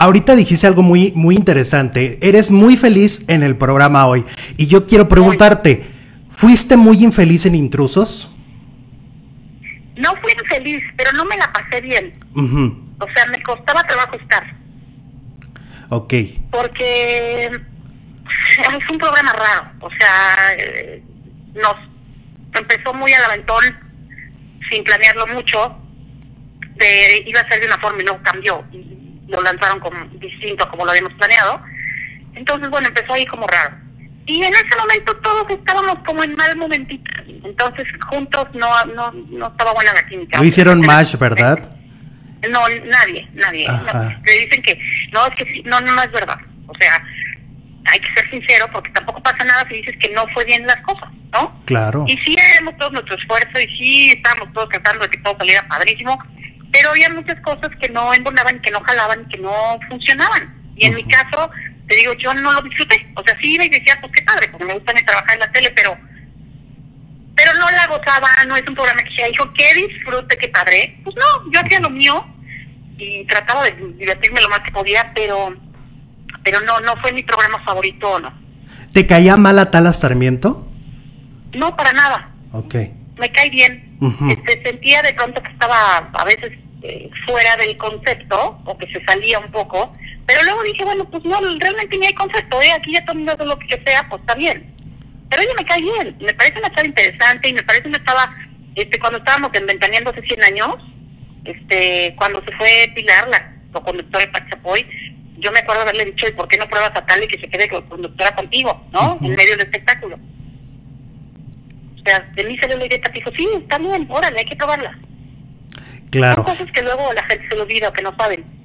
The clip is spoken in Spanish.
ahorita dijiste algo muy, muy interesante. Eres muy feliz en el programa hoy. Y yo quiero preguntarte, ¿fuiste muy infeliz en Intrusos? No fui infeliz, pero no me la pasé bien. O sea, me costaba trabajo estar. Ok. Porque es un programa raro. O sea, eh, nos empezó muy al aventón, sin planearlo mucho. De, iba a ser de una forma y luego cambió. Y lo lanzaron como distinto como lo habíamos planeado. Entonces, bueno, empezó ahí como raro. Y en ese momento todos estábamos como en mal momentito. Entonces, juntos no, no, no estaba buena la química. No hicieron match, ¿verdad? No, nadie, nadie. le dicen que no, es que no, no, es verdad. O sea, hay que ser sincero porque tampoco pasa nada si dices que no fue bien las cosas, ¿no? Claro. Y sí haremos todo nuestro esfuerzo y sí estábamos todos tratando de que todo saliera padrísimo, pero había muchas cosas que no embonaban, que no jalaban, que no funcionaban. Y en mi caso, te digo, yo no lo disfruté. O sea, sí iba y decía, pues qué padre, porque me gusta trabajar en la tele, pero pero no la gozaba, no es un programa que se dijo, qué disfrute, qué padre. Pues no, yo hacía lo mío y trataba de divertirme lo más que podía, pero pero no no fue mi programa favorito, ¿no? ¿Te caía mal a tal Sarmiento? No, para nada. Ok. Me cae bien. este, sentía de pronto que estaba a veces eh, fuera del concepto o que se salía un poco, pero luego dije, bueno, pues no, realmente ni hay concepto, ¿eh? aquí ya todo el mundo lo que sea, pues está bien. Pero ella me cae bien, me parece una charla interesante y me parece una estaba, este, cuando estábamos en Ventaneando hace 100 años, este, cuando se fue Pilar, la conductora de Pachapoy, yo me acuerdo haberle dicho, ¿y por qué no pruebas a tal y que se quede conductora contigo, ¿no? En medio del espectáculo. O sea, de mí salió la idea y dijo, sí, está bien, órale, hay que probarla. Claro. Son cosas que luego la gente se lo olvida o que no saben.